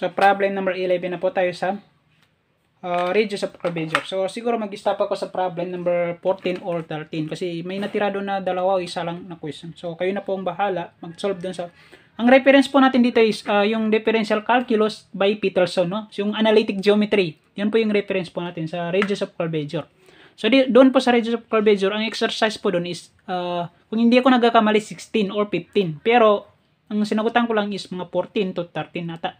So, problem number 11 na po tayo sa uh, radius of curvature. So, siguro mag-stop ako sa problem number 14 or 13 kasi may natira doon na dalawa o isa lang na question. So, kayo na po ang bahala mag-solve doon sa... Ang reference po natin dito is uh, yung differential calculus by Peterson, no? So, yung analytic geometry. Yan po yung reference po natin sa radius of curvature. So, doon po sa radius of curvature, ang exercise po doon is, uh, kung hindi ako nagkakamali, 16 or 15. Pero, ang sinagutan ko lang is mga 14 to 13 nata.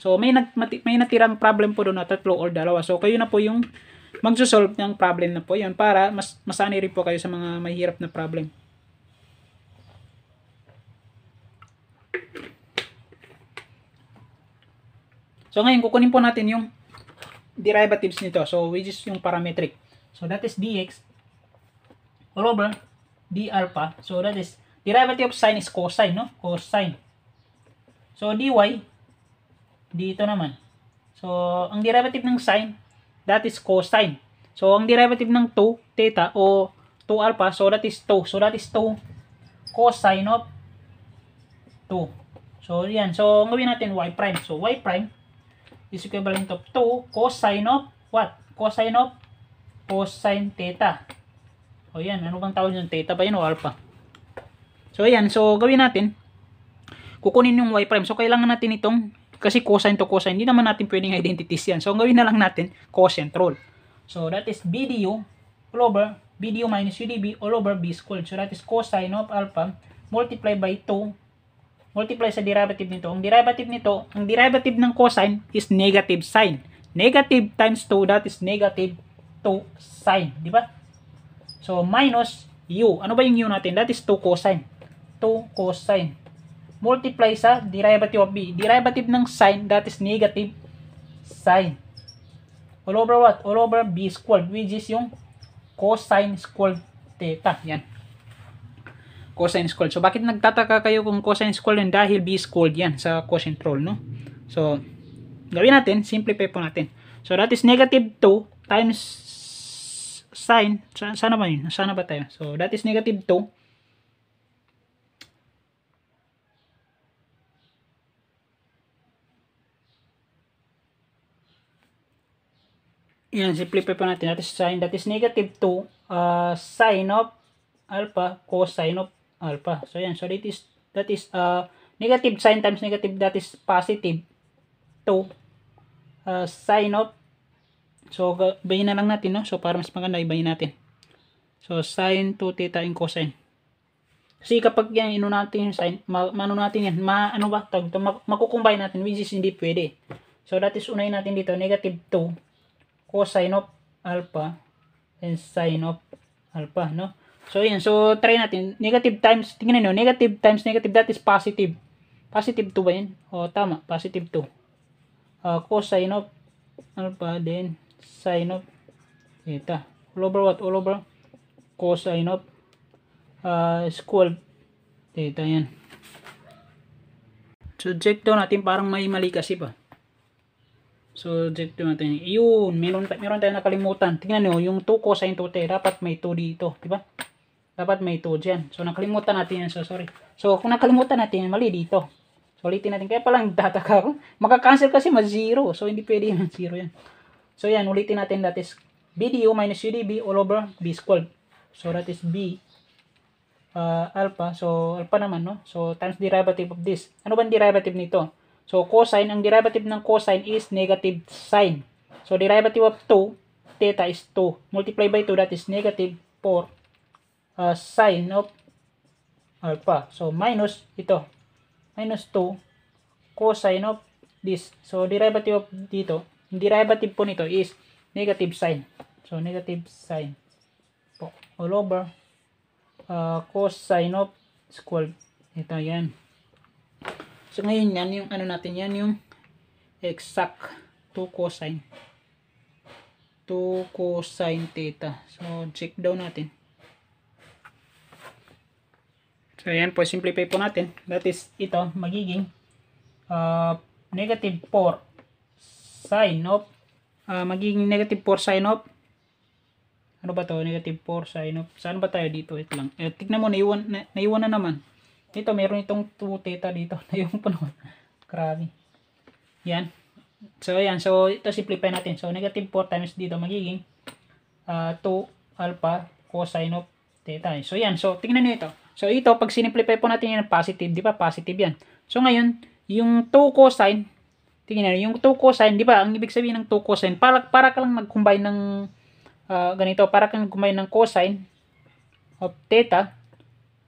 So, may, nag, may natirang problem po doon na tatlo or dalawa. So, kayo na po yung magsosolve ng problem na po yun para mas masanay rin po kayo sa mga mahirap na problem. So, ngayon, kukunin po natin yung derivatives nito. So, which is yung parametric. So, that is dx over d alpha. So, that is, derivative of sine is cosine, no? Cosine. So, dy dito naman. So, ang derivative ng sine, that is cosine. So, ang derivative ng 2 theta o 2 alpha, so that is 2. So, that is 2 cosine of 2. So, yan. So, ang gawin natin y prime. So, y prime is equivalent of 2 cosine of what? Cosine of cosine theta. O yan, ano bang tawag yung theta ba yun o alpha? So, yan. So, gawin natin. Kukunin yung y prime. So, kailangan natin itong kasi cosine to cosine, hindi naman natin pwedeng identities yan. So, ang gawin na lang natin, cosine rule. So, that is BDU all over, BDU minus UDB all over B squared. So, that is cosine of alpha multiplied by 2 multiply sa derivative nito. Ang derivative nito, ang derivative ng cosine is negative sine. Negative times 2, that is negative 2 sine. Di ba? So, minus u. Ano ba yung u natin? That is 2 cosine. 2 cosine multiply sa derivative of b. Derivative ng sine, that is negative sine. All over what? All over b squared, which is yung cosine squared theta. Yan. Cosine squared. So, bakit nagtataka kayo kung cosine squared yan? Dahil b squared yan sa cosine rule, no? So, gawin natin, simplify po natin. So, that is negative 2 times sine. Sana ba yun? Sana ba tayo? So, that is negative 2 Yan, simplify pa natin. That is sine, that is negative 2 uh, sine of alpha cosine of alpha. So, yan. So, that is, that is uh, negative sine times negative, that is positive 2 uh, sine of So, bayin na lang natin, no? So, para mas maganda, ibayin natin. So, sine 2 theta in cosine. Kasi kapag yan, ino natin yung sine, ma, natin yan, ma, ano ba, tag, makukumbine natin, which is hindi pwede. So, that is unahin natin dito, negative 2 cosine of alpha and sine of alpha, no? So, yan. So, try natin. Negative times, tingnan nyo, negative times negative, that is positive. Positive 2 ba yan? O, tama. Positive 2. Uh, cosine of alpha, then sine of theta. All over what? All over cosine of uh, squared theta yan. So, check daw natin parang may mali kasi pa. So, check natin. Yun, meron, meron tayong nakalimutan. Tingnan nyo, yung 2 cosine 2 te, dapat may 2 dito. Di ba? Dapat may 2 dyan. So, nakalimutan natin yan. So, sorry. So, kung nakalimutan natin yan, mali dito. So, ulitin natin. Kaya palang dataka ako. Magka-cancel kasi ma-zero. So, hindi pwede yung 0 yan. So, yan. Ulitin natin. That is BDU minus UDB all over B squared. So, that is B uh, alpha. So, alpha naman, no? So, times derivative of this. Ano ba derivative nito? So, cosine, ang derivative ng cosine is negative sine. So, derivative of 2, theta is 2. Multiply by 2, that is negative 4 uh, sine of alpha. So, minus ito. Minus 2 cosine of this. So, derivative of dito, derivative po nito is negative sine. So, negative sine po. All over uh, cosine of squared. Ito yan. So, ngayon yan, yung ano natin yan, yung exact 2 cosine. 2 cosine theta. So, check down natin. So, yan po, simplify po natin. That is, ito, magiging uh, negative 4 sine of, uh, magiging negative 4 sine of, ano ba to? Negative 4 sine of, saan ba tayo dito? Ito lang. Eh, tignan mo, naiwan na, naiwan na naman. Dito, meron itong 2 theta dito. Ayun po naman. Grabe. Yan. So, ayan. So, ito simplify natin. So, negative 4 times dito magiging uh, 2 alpha cosine of theta. So, yan. So, tingnan nyo ito. So, ito, pag sinimplify po natin yan positive, di ba? Positive yan. So, ngayon, yung 2 cosine, tingnan nyo, yung 2 cosine, di ba? Ang ibig sabihin ng 2 cosine, para, para ka lang mag-combine ng uh, ganito, para kang mag-combine ng cosine of theta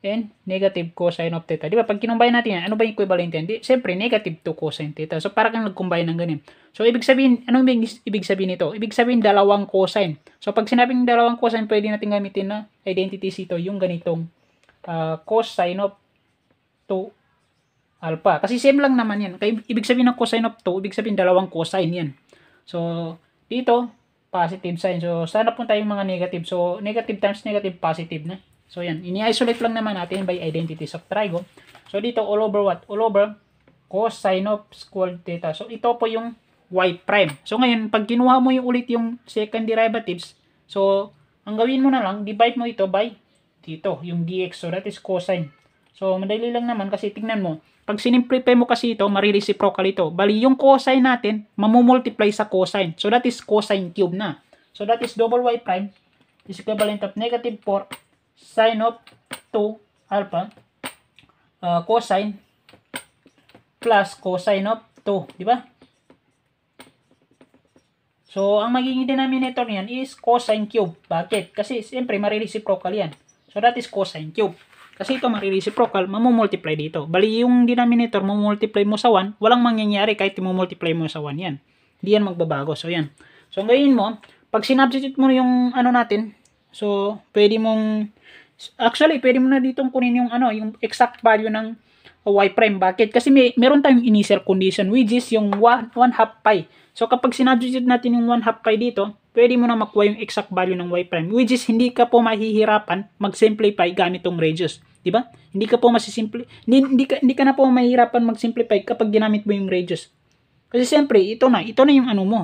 and negative cosine of theta. Di ba? Pag kinumbine natin yan, ano ba yung equivalent yan? Di, Siyempre, negative 2 cosine theta. So, para kang nag-combine ng ganyan. So, ibig sabihin, anong ibig, ibig sabihin nito? Ibig sabihin, dalawang cosine. So, pag sinabing dalawang cosine, pwede natin gamitin na identities ito, yung ganitong uh, cosine of 2 alpha. Kasi same lang naman yan. Kaya, ibig sabihin ng cosine of 2, ibig sabihin dalawang cosine yan. So, dito, positive sign. So, sana po tayong mga negative. So, negative times negative, positive na. So, yan. Ini-isolate lang naman natin by identities of trigo. So, dito, all over what? All over cosine of squared theta. So, ito po yung y prime. So, ngayon, pag kinuha mo yung ulit yung second derivatives, so, ang gawin mo na lang, divide mo ito by dito, yung dx. So, that is cosine. So, madali lang naman kasi tingnan mo, pag sinimplify mo kasi ito, marireciprocal ito. Bali, yung cosine natin, mamumultiply sa cosine. So, that is cosine cube na. So, that is double y prime is equivalent of negative 4 sine of 2 alpha uh, cosine plus cosine of 2, di ba? So, ang magiging denominator niyan is cosine cube. Bakit? Kasi, siyempre, marireciprocal yan. So, that is cosine cube. Kasi ito marireciprocal, mamumultiply dito. Bali, yung denominator, mamumultiply mo sa 1, walang mangyayari kahit mamumultiply mo sa 1 yan. Hindi yan magbabago. So, yan. So, ngayon mo, pag sinubstitute mo yung ano natin, so, pwede mong Actually, pwede mo na ditong kunin yung ano, yung exact value ng y prime. Bakit? Kasi may meron tayong initial condition which is yung 1 half pi. So kapag sinubstitute natin yung 1 half pi dito, pwede mo na makuha yung exact value ng y prime which is hindi ka po mahihirapan mag-simplify gamit tong radius. 'Di ba? Hindi ka po masisimple hindi, hindi ka hindi ka na po mahihirapan mag-simplify kapag ginamit mo yung radius. Kasi siyempre, ito na, ito na yung ano mo.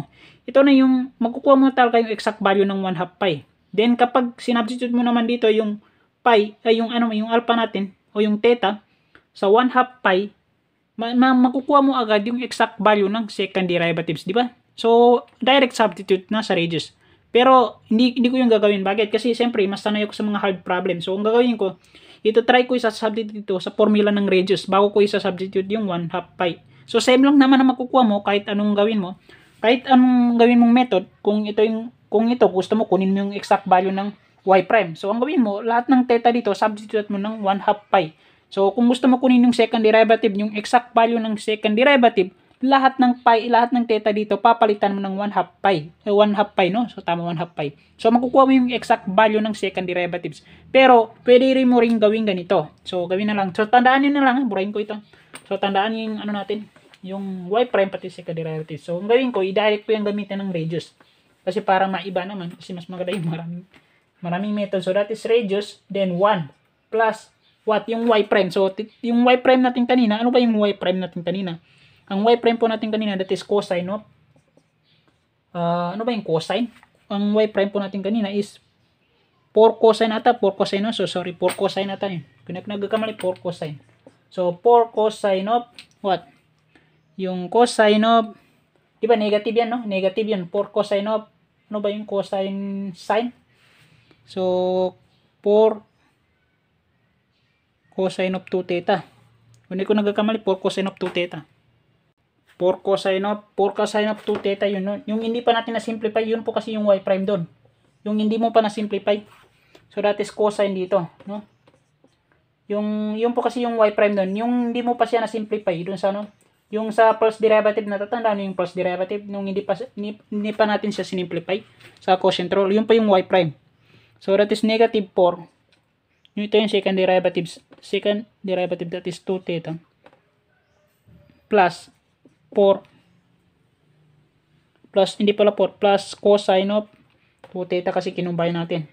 Ito na yung makukuha mo talaga yung exact value ng 1 half pi. Then kapag sinubstitute mo naman dito yung pi, ay yung ano, yung alpha natin, o yung theta, sa 1 half pi, ma ma makukuha mo agad yung exact value ng second derivatives, di ba? So, direct substitute na sa radius. Pero, hindi, hindi ko yung gagawin. Bakit? Kasi, siyempre, mas sanay ako sa mga hard problem. So, ang gagawin ko, ito try ko isa-substitute ito sa formula ng radius bago ko isa-substitute yung 1 half pi. So, same lang naman na makukuha mo kahit anong gawin mo. Kahit anong gawin mong method, kung ito yung kung ito gusto mo kunin mo yung exact value ng y prime. So, ang gawin mo, lahat ng theta dito, substitute mo ng 1 half pi. So, kung gusto mo kunin yung second derivative, yung exact value ng second derivative, lahat ng pi, lahat ng theta dito, papalitan mo ng 1 half pi. Eh, 1 half pi, no? So, tama 1 half pi. So, makukuha mo yung exact value ng second derivatives. Pero, pwede rin mo rin gawin ganito. So, gawin na lang. So, tandaan nyo na lang, burahin ko ito. So, tandaan nyo yung ano natin, yung y prime pati second derivative. So, ang gawin ko, i-direct ko yung gamitin ng radius. Kasi para maiba naman, kasi mas maganda yung maraming Maraming method. So, that is radius, then 1 plus what? Yung y prime. So, yung y prime natin kanina, ano ba yung y prime natin kanina? Ang y prime po natin kanina, that is cosine of, uh, ano ba yung cosine? Ang y prime po natin kanina is 4 cosine ata, 4 cosine no? So, sorry, 4 cosine ata yun. Kung nagkakamali, 4 cosine. So, 4 cosine of, what? Yung cosine of, di ba negative yan, no? Negative yan. 4 cosine of, ano ba yung cosine sine? So, 4 cosine of 2 theta. Kung ko nagkakamali, 4 cosine of 2 theta. 4 cosine of, 4 cosine of 2 theta yun. No? Yung hindi pa natin na-simplify, yun po kasi yung y prime doon. Yung hindi mo pa na-simplify. So, that is cosine dito. No? Yung, yung po kasi yung y prime doon. Yung hindi mo pa siya na-simplify doon sa ano. Yung sa first derivative, natatandaan yung first derivative, nung hindi pa, hindi, hindi pa natin siya sinimplify sa quotient rule. Yun pa yung y prime. So that is negative 4. Ito yung second derivative. Second derivative that is 2 theta. Plus 4. Plus, hindi pala 4. Plus cosine of 2 theta kasi kinumbay natin.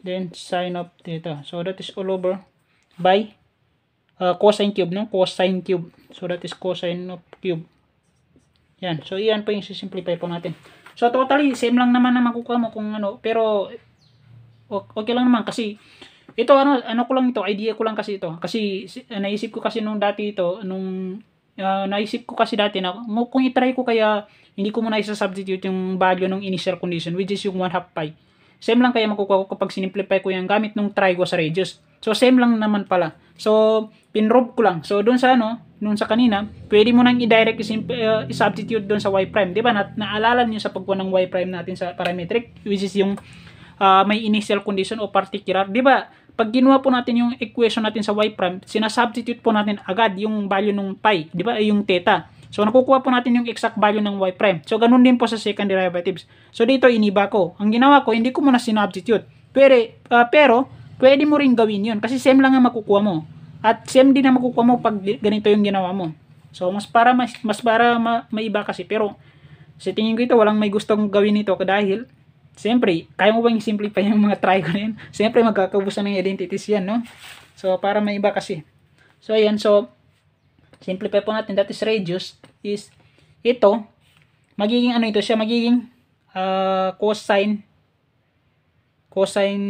Then sine of theta. So that is all over by uh, cosine cube. No? Cosine cube. So that is cosine of cube. Yan. So iyan po yung sisimplify po natin. So totally same lang naman na makukuha mo kung ano, pero okay lang naman kasi ito ano ano ko lang ito, idea ko lang kasi ito. Kasi naisip ko kasi nung dati ito nung uh, naisip ko kasi dati na kung itry ko kaya hindi ko muna isa-substitute yung value ng initial condition which is yung 1 half pi. Same lang kaya makukuha ko kapag sinimplify ko yung gamit ng try ko sa radius. So, same lang naman pala. So, pinrobe ko lang. So, doon sa ano, doon sa kanina, pwede mo nang i-direct uh, i-substitute doon sa y prime. Di ba? Na naalala niyo sa pagkuha ng y prime natin sa parametric, which is yung uh, may initial condition o particular. Di ba? Pag ginawa po natin yung equation natin sa y prime, sinasubstitute po natin agad yung value ng pi. Di ba? Yung theta. So, nakukuha po natin yung exact value ng y prime. So, ganun din po sa second derivatives. So, dito iniba ko. Ang ginawa ko, hindi ko muna sinubstitute. Pero, uh, pero pwede mo rin gawin yun. Kasi same lang ang makukuha mo. At same din ang makukuha mo pag ganito yung ginawa mo. So, mas para, mas, mas para ma, maiba kasi. Pero, sa tingin ko ito, walang may gustong gawin ito dahil, siyempre, kaya mo bang simplify yung mga try ko na yun? Siyempre, magkakabusan ng identities yan, no? So, para maiba kasi. So, ayan. So, simplify po natin, that is radius, is ito, magiging ano ito siya, magiging uh, cosine, cosine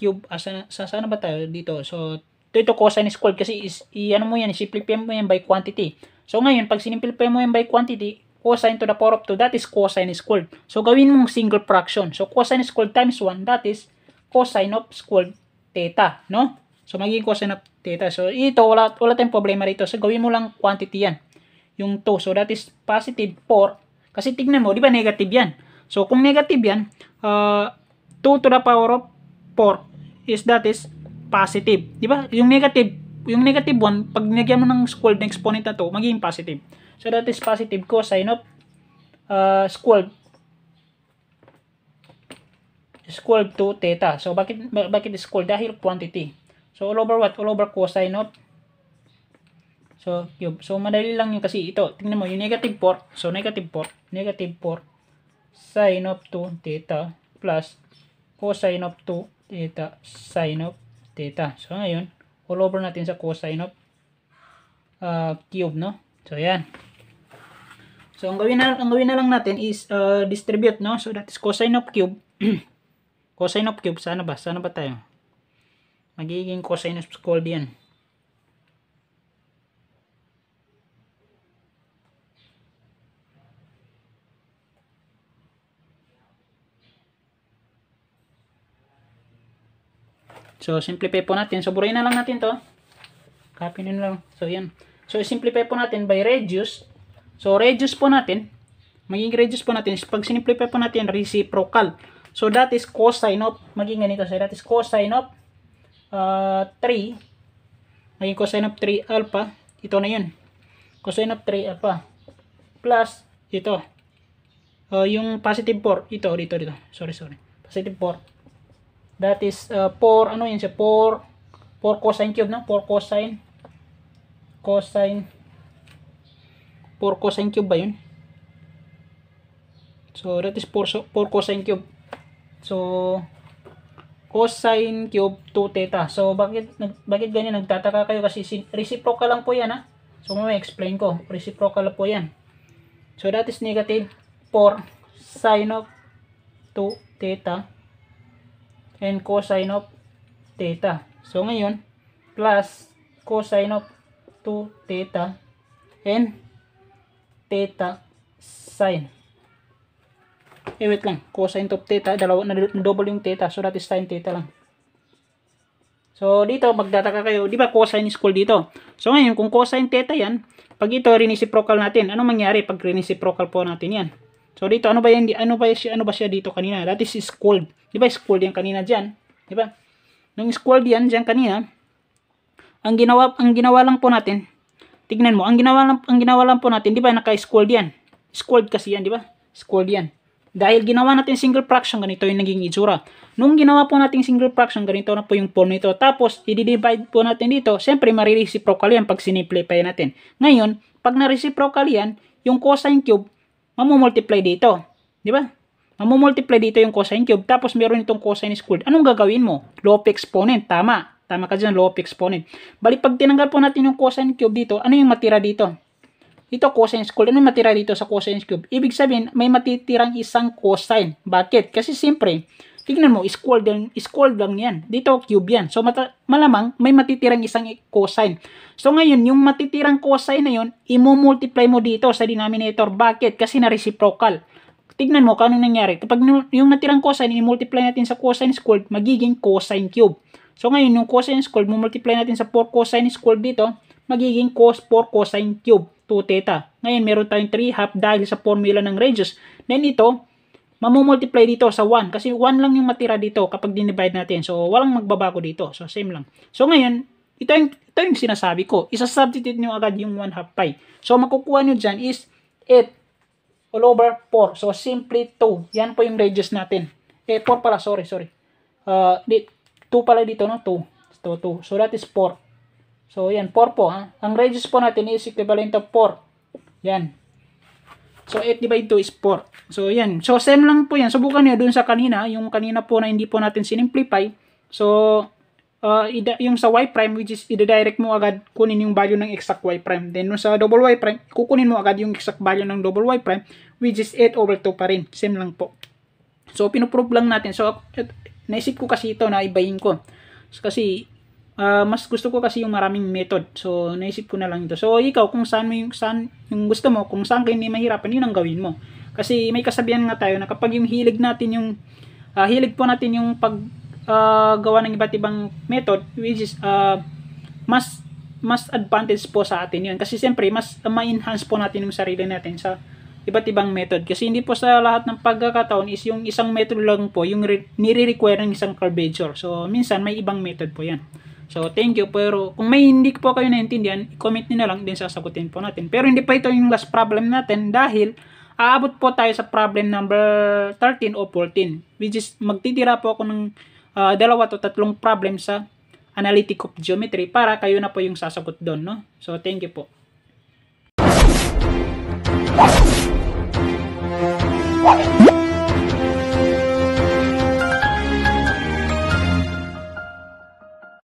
cube, asa, sa, sana ba tayo dito? So, ito, ito cosine squared kasi is, ano mo yan, simplify mo yan by quantity. So, ngayon, pag sinimplify mo yan by quantity, cosine to the power of 2, that is cosine squared. So, gawin mong single fraction. So, cosine squared times 1, that is cosine of squared theta, no? So, magiging cosine of theta. So, ito, wala, wala tayong problema rito. So, gawin mo lang quantity yan. Yung 2. So, that is positive 4. Kasi tignan mo, di ba negative yan? So, kung negative yan, uh, 2 to the power of 4 is that is positive. Di ba? Yung negative, yung negative 1, pag nagyan mo ng squared na exponent na 2, magiging positive. So, that is positive cosine of uh, squared squared to theta. So, bakit, bakit squared? Dahil quantity. So, all over what? All over cosine of So, cube. So, madali lang yun kasi ito. Tingnan mo, yung negative 4. So, negative 4. Negative 4 sine of 2 theta plus cosine of 2 theta sine of theta. So, ngayon, all over natin sa cosine of uh, cube, no? So, yan. So, ang gawin na, ang gawin na lang natin is uh, distribute, no? So, that is cosine of cube. cosine of cube, sana ba? Sana ba tayo? magiging cosine squared yan. So, simplify po natin. So, burayin na lang natin to. Copy nyo lang. So, yan. So, simplify po natin by reduce. So, reduce po natin. Magiging reduce po natin. Pag simplify po natin, reciprocal. So, that is cosine of, magiging ganito. So, that is cosine of uh, 3 maging cosine of 3 alpha ito na yun cosine of 3 alpha plus ito uh, yung positive 4 ito dito dito sorry sorry positive 4 that is uh, 4 ano yun siya 4 4 cosine cube no 4 cosine cosine 4 cosine cube ba yun so that is 4, 4 cosine cube so cosine cube 2 theta. So, bakit, bakit ganyan? Nagtataka kayo kasi reciprocal lang po yan ha. So, may explain ko. Reciprocal po yan. So, that is negative 4 sine of 2 theta and cosine of theta. So, ngayon, plus cosine of 2 theta and theta sine. Eh, wait lang. Cosine of theta. Dalawa, na double yung theta. So, that is sin theta lang. So, dito, magtataka kayo. Di ba, cosine is equal dito? So, ngayon, kung cosine theta yan, pag ito, reciprocal natin. Ano mangyari pag reciprocal po natin yan? So, dito, ano ba yan? Ano ba, siya, ano ba siya dito kanina? That is squared. Di ba, squared yan kanina dyan? Di ba? Nung squared yan dyan kanina, ang ginawa, ang ginawa lang po natin, tignan mo, ang ginawa lang, ang ginawa lang po natin, di ba, naka-squared yan? Squared kasi yan, di ba? Squared yan. Dahil ginawa natin single fraction, ganito yung naging itsura. Nung ginawa po natin single fraction, ganito na po yung form nito. Tapos, i-divide po natin dito. Siyempre, marireciprocal yan pag sinimplify natin. Ngayon, pag na-reciprocal yan, yung cosine cube, mamumultiply dito. Di ba? Mamumultiply dito yung cosine cube. Tapos, meron itong cosine squared. Anong gagawin mo? Law of exponent. Tama. Tama ka dyan, of exponent. Bali, pag tinanggal po natin yung cosine cube dito, ano yung matira dito? Ito cosine cube. Ano matira dito sa cosine cube? Ibig sabihin, may matitirang isang cosine. Bakit? Kasi siyempre, tignan mo, squared lang, squared lang yan. Dito, cube yan. So, mata, malamang, may matitirang isang cosine. So, ngayon, yung matitirang cosine na yun, imo-multiply mo dito sa denominator. Bakit? Kasi na-reciprocal. Tignan mo, kano nangyari. Kapag yung natirang cosine, i-multiply natin sa cosine squared, magiging cosine cube. So, ngayon, yung cosine squared, multiply natin sa 4 cosine squared dito, magiging cos 4 cosine cube, 2 theta. Ngayon, meron tayong 3 half dahil sa formula ng radius. Then, ito, mamumultiply dito sa 1 kasi 1 lang yung matira dito kapag dinivide natin. So, walang magbabago dito. So, same lang. So, ngayon, ito yung, ito yung sinasabi ko. Isa-substitute nyo agad yung 1 half pi. So, makukuha nyo dyan is 8 all over 4. So, simply 2. Yan po yung radius natin. Eh, 4 pala. Sorry, sorry. Uh, 2 pala dito, no? 2. So, 2. So, that is 4. So, yan. 4 po, ha? Ang radius po natin is equivalent of 4. Yan. So, 8 divided 2 is 4. So, yan. So, same lang po yan. Subukan nyo dun sa kanina. Yung kanina po na hindi po natin sinimplify. So, uh, yung sa y prime, which is i-direct mo agad kunin yung value ng exact y prime. Then, sa double y prime, kukunin mo agad yung exact value ng double y prime, which is 8 over 2 pa rin. Same lang po. So, pinuprove lang natin. So, naisip ko kasi ito na ibahin ko. So, kasi, uh, mas gusto ko kasi yung maraming method. So, naisip ko na lang ito. So, ikaw, kung saan mo yung, saan, yung gusto mo, kung saan kayo hindi mahirapan, yun ang gawin mo. Kasi may kasabihan nga tayo na kapag yung hilig natin yung, uh, hilig po natin yung pag uh, ng iba't ibang method, which is, uh, mas, mas advantage po sa atin yun. Kasi siyempre, mas uh, ma-enhance po natin yung sarili natin sa iba't ibang method. Kasi hindi po sa lahat ng pagkakataon is yung isang method lang po yung nire-require ng isang curvature. So, minsan may ibang method po yan. So, thank you. Pero kung may hindi po kayo naintindihan, comment nyo na lang din sasagutin po natin. Pero hindi pa ito yung last problem natin dahil aabot po tayo sa problem number 13 o 14 which is magtitira po ako ng uh, dalawa to tatlong problem sa analytic of geometry para kayo na po yung sasagot doon. No? So, thank you po.